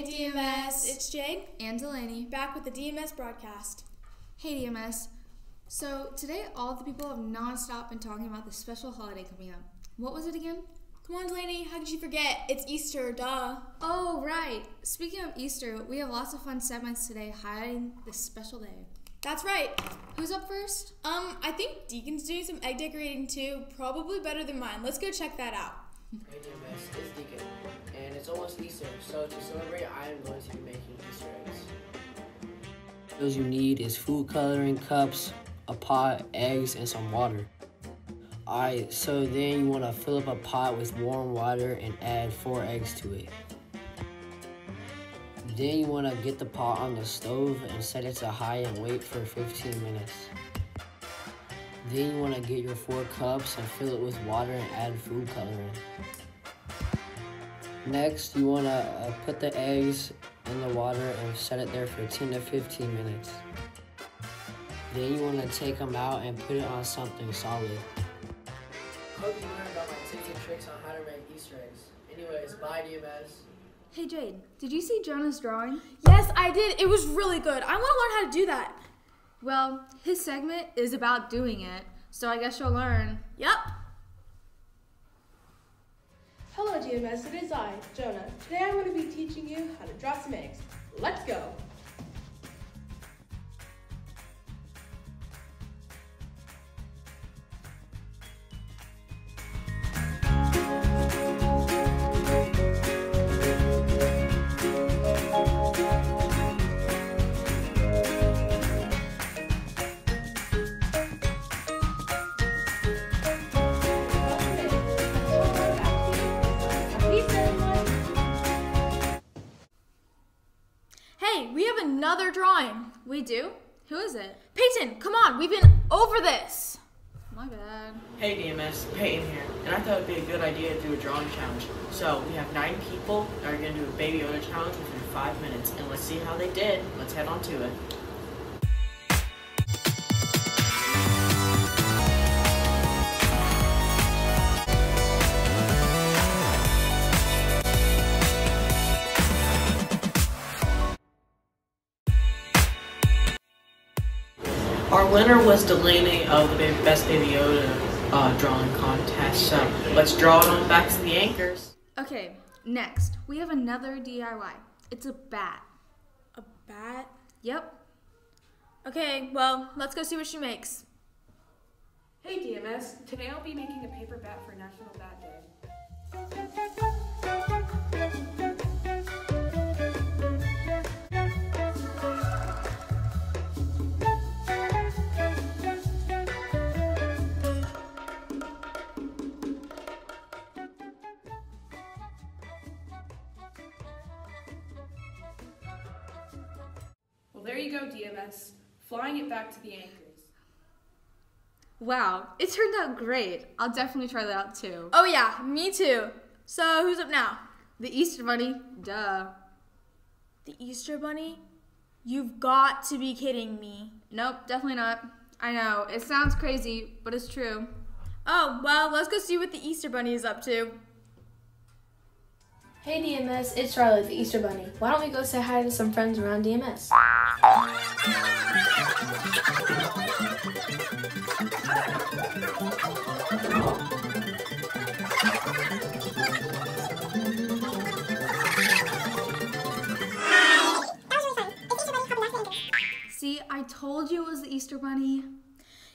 Hey DMS, it's Jade and Delaney back with the DMS broadcast. Hey DMS. So today all the people have non-stop been talking about the special holiday coming up. What was it again? Come on, Delaney, how could you forget? It's Easter, duh. Oh, right. Speaking of Easter, we have lots of fun segments today highlighting this special day. That's right. Who's up first? Um, I think Deacon's doing some egg decorating too. Probably better than mine. Let's go check that out. Hey DMS, it's Deacon, and it's almost Easter, so to celebrate, I am going to be making Easter eggs. Those you need is food coloring cups, a pot, eggs, and some water. Alright, so then you want to fill up a pot with warm water and add four eggs to it. Then you want to get the pot on the stove and set it to high and wait for 15 minutes. Then you want to get your four cups and fill it with water and add food coloring. Next, you want to uh, put the eggs in the water and set it there for 10 to 15 minutes. Then you want to take them out and put it on something solid. Hope you learned about my tips and tricks on how to make Easter eggs. Anyways, bye DMS. Hey Jade, did you see Jonah's drawing? Yes, I did. It was really good. I want to learn how to do that. Well, his segment is about doing it, so I guess you'll learn. Yep. Hello DMS, it is I, Jonah. Today I'm going to be teaching you how to draw some eggs. Let's go! Hey, we have another drawing. We do? Who is it? Peyton, come on. We've been over this. My bad. Hey DMS, Peyton here, and I thought it'd be a good idea to do a drawing challenge. So we have nine people that are gonna do a Baby Yoda challenge within five minutes, and let's see how they did. Let's head on to it. Winner was Delaney of the Best Baby Yoda uh, drawing contest. So let's draw it on back to the anchors. Okay, next, we have another DIY. It's a bat. A bat? Yep. Okay, well, let's go see what she makes. Hey DMS, today I'll be making a paper bat for National Bat Day. You go, DMS. Flying it back to the anchors. Wow, it turned out great. I'll definitely try that out too. Oh, yeah, me too. So, who's up now? The Easter Bunny, duh. The Easter Bunny? You've got to be kidding me. Nope, definitely not. I know, it sounds crazy, but it's true. Oh, well, let's go see what the Easter Bunny is up to. Hey DMS, it's Charlotte, the Easter Bunny. Why don't we go say hi to some friends around DMS? See, I told you it was the Easter Bunny.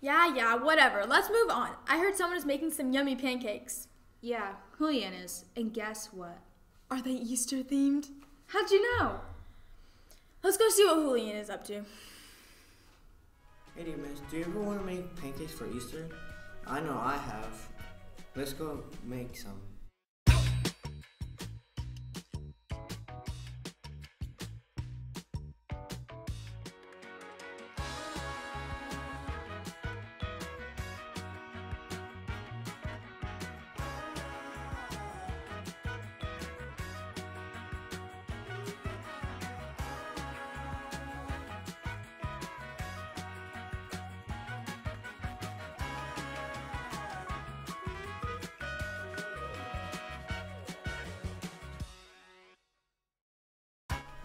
Yeah, yeah, whatever. Let's move on. I heard someone is making some yummy pancakes. Yeah, Julian is. And guess what? Are they Easter themed? How'd you know? Let's go see what Julian is up to. Hey DMS, do you ever want to make pancakes for Easter? I know I have. Let's go make some.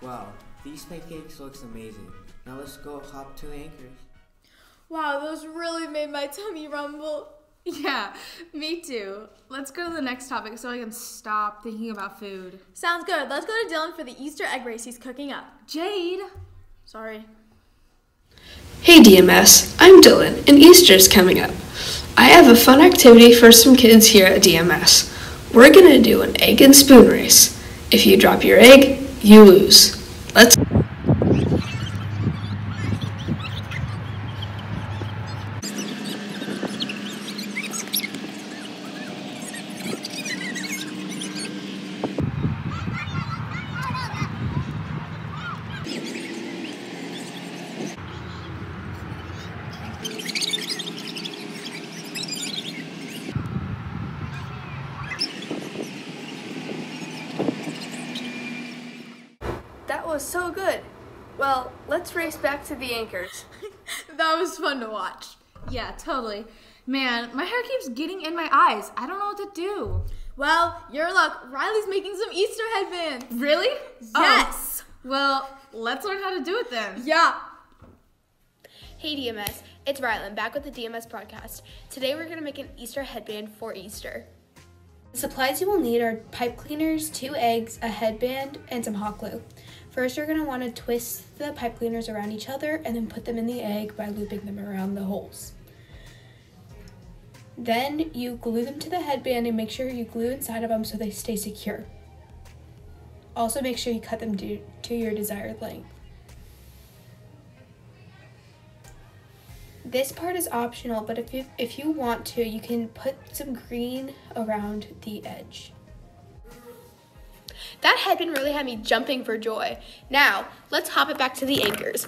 Wow, these pancakes looks amazing. Now let's go hop to the anchors. Wow, those really made my tummy rumble. Yeah, me too. Let's go to the next topic so I can stop thinking about food. Sounds good. Let's go to Dylan for the Easter egg race he's cooking up. Jade! Sorry. Hey DMS, I'm Dylan, and Easter's coming up. I have a fun activity for some kids here at DMS. We're gonna do an egg and spoon race. If you drop your egg, you lose. Let's That was so good. Well, let's race back to the anchors. That was fun to watch. Yeah, totally. Man, my hair keeps getting in my eyes. I don't know what to do. Well, your luck. Riley's making some Easter headbands. Really? Oh. Yes. Oh, well, let's learn how to do it then. Yeah. Hey DMS, it's Rylan back with the DMS podcast. Today we're going to make an Easter headband for Easter. The supplies you will need are pipe cleaners, two eggs, a headband, and some hot glue. First, you're going to want to twist the pipe cleaners around each other and then put them in the egg by looping them around the holes. Then you glue them to the headband and make sure you glue inside of them so they stay secure. Also, make sure you cut them to, to your desired length. This part is optional, but if you if you want to, you can put some green around the edge. That headband really had me jumping for joy. Now, let's hop it back to the anchors.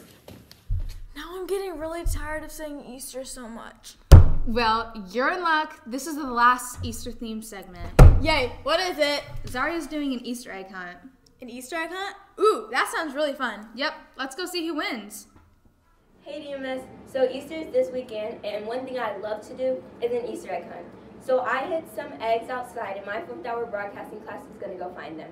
Now I'm getting really tired of saying Easter so much. Well, you're in luck. This is the last Easter themed segment. Yay, what is it? Zaria's doing an Easter egg hunt. An Easter egg hunt? Ooh, that sounds really fun. Yep, let's go see who wins. Hey DMS, so Easter is this weekend, and one thing I love to do is an Easter egg hunt. So I hid some eggs outside, and my fifth hour broadcasting class is gonna go find them.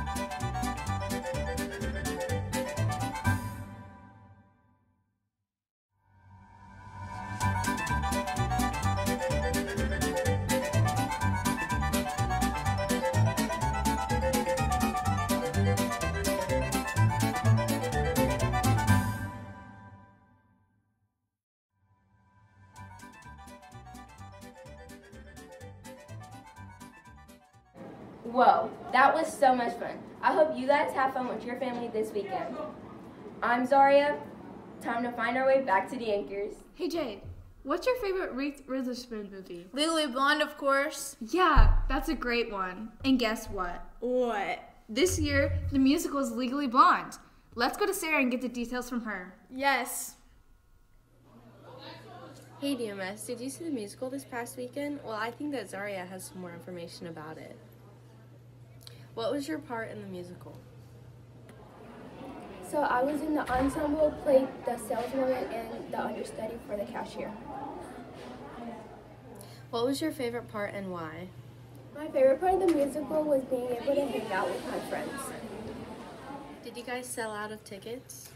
Whoa, that was so much fun. I hope you guys have fun with your family this weekend. I'm Zaria. Time to find our way back to the anchors. Hey Jade, what's your favorite Reese Witherspoon movie? Legally Blonde, of course. Yeah, that's a great one. And guess what? What? This year, the musical is Legally Blonde. Let's go to Sarah and get the details from her. Yes. Hey DMS, did you see the musical this past weekend? Well, I think that Zaria has some more information about it. What was your part in the musical? So I was in the ensemble, played the saleswoman and the understudy for the cashier. What was your favorite part and why? My favorite part of the musical was being able to hang out with my friends. Did you guys sell out of tickets?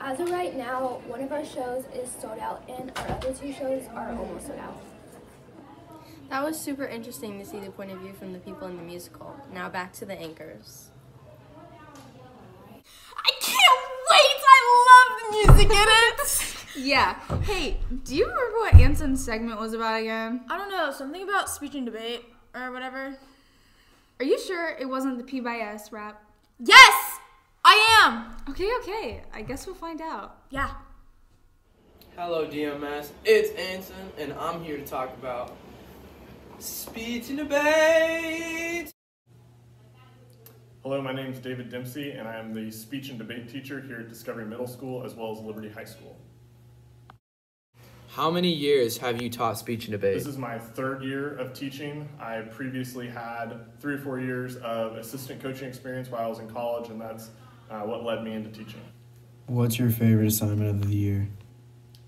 As of right now, one of our shows is sold out and our other two shows are almost sold out. That was super interesting to see the point of view from the people in the musical. Now back to the anchors. I can't wait! I love the music in it! Yeah. Hey, do you remember what Anson's segment was about again? I don't know, something about speech and debate or whatever. Are you sure it wasn't the PBIS rap? Yes! I am! Okay, okay. I guess we'll find out. Yeah. Hello, DMS. It's Anson, and I'm here to talk about speech and debate. Hello, my name is David Dempsey, and I am the speech and debate teacher here at Discovery Middle School as well as Liberty High School. How many years have you taught speech and debate? This is my third year of teaching. I previously had three or four years of assistant coaching experience while I was in college, and that's uh, what led me into teaching. What's your favorite assignment of the year?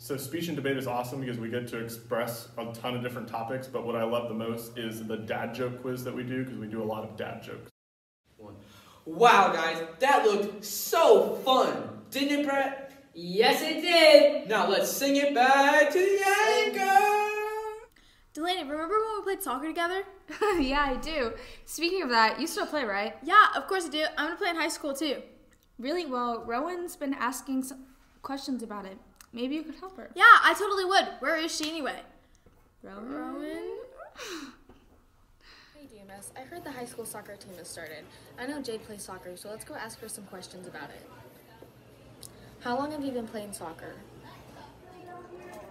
So speech and debate is awesome because we get to express a ton of different topics, but what I love the most is the dad joke quiz that we do because we do a lot of dad jokes. Wow, guys, that looked so fun, didn't it, Brett? Yes, it did. Now let's sing it back to the anchor. Delaney, remember when we played soccer together? yeah, I do. Speaking of that, you still play, right? Yeah, of course I do. I'm gonna play in high school too. Really? Well, Rowan's been asking some questions about it. Maybe you could help her. Yeah, I totally would. Where is she anyway? Rowan? Rowan? Hey DMS, I heard the high school soccer team has started. I know Jade plays soccer, so let's go ask her some questions about it. How long have you been playing soccer?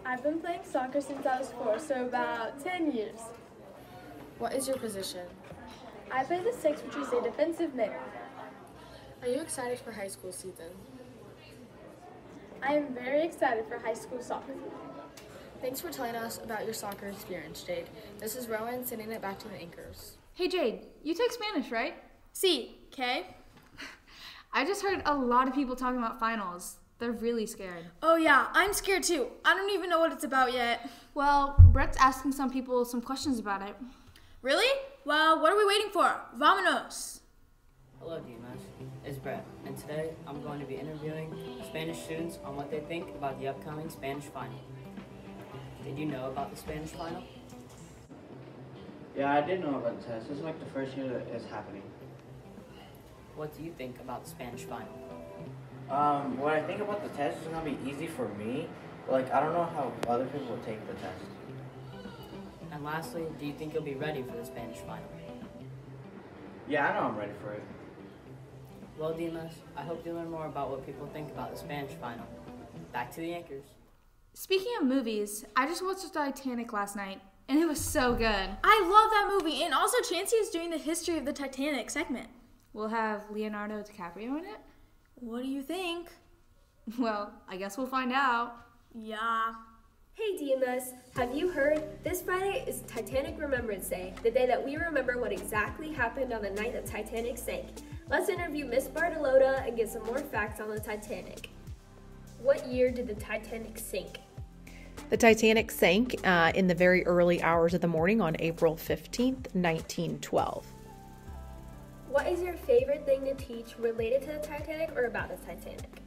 I've been playing soccer since I was four, so about 10 years. What is your position? I play the six, which is a defensive mid. Are you excited for high school season? I am very excited for high school soccer. Thanks for telling us about your soccer experience, Jade. This is Rowan sending it back to the anchors. Hey Jade, you take Spanish, right? See, okay? I just heard a lot of people talking about finals. They're really scared. Oh yeah, I'm scared too. I don't even know what it's about yet. Well, Brett's asking some people some questions about it. Really? Well, what are we waiting for? Vamonos. Hello, DMS. It's Brett, and today I'm going to be interviewing Spanish students on what they think about the upcoming Spanish final. Did you know about the Spanish final? Yeah, I did know about the test. This is like the first year that it's happening. What do you think about the Spanish final? Um, what I think about the test is gonna be easy for me. Like, I don't know how other people will take the test. And lastly, do you think you'll be ready for the Spanish final? Yeah, I know I'm ready for it. Well, DMS, I hope you learn more about what people think about the Spanish final. Back to the anchors. Speaking of movies, I just watched Titanic last night, and it was so good. I love that movie, and also Chancey is doing the history of the Titanic segment. We'll have Leonardo DiCaprio in it? What do you think? Well, I guess we'll find out. Yeah. Hey DMS, have you heard? This Friday is Titanic Remembrance Day, the day that we remember what exactly happened on the night the Titanic sank. Let's interview Miss Bartolotta and get some more facts on the Titanic. What year did the Titanic sink? The Titanic sank uh, in the very early hours of the morning on April 15th, 1912. What is your favorite thing to teach related to the Titanic or about the Titanic?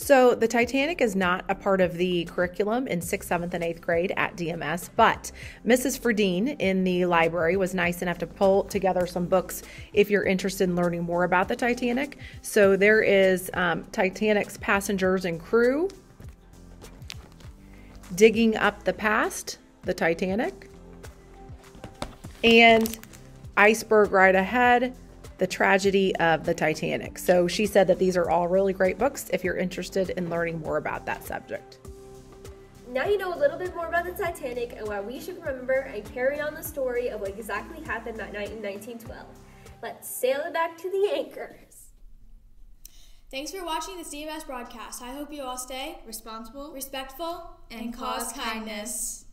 So, the Titanic is not a part of the curriculum in 6th, 7th, and 8th grade at DMS, but Mrs. Ferdine in the library was nice enough to pull together some books if you're interested in learning more about the Titanic. So, there is um, Titanic's Passengers and Crew, Digging Up the Past, the Titanic, and Iceberg Right Ahead, the Tragedy of the Titanic. So she said that these are all really great books if you're interested in learning more about that subject. Now you know a little bit more about the Titanic and why we should remember and carry on the story of what exactly happened that night in 1912. Let's sail it back to the anchors. Thanks for watching this DMS broadcast. I hope you all stay responsible, respectful, and cause kindness.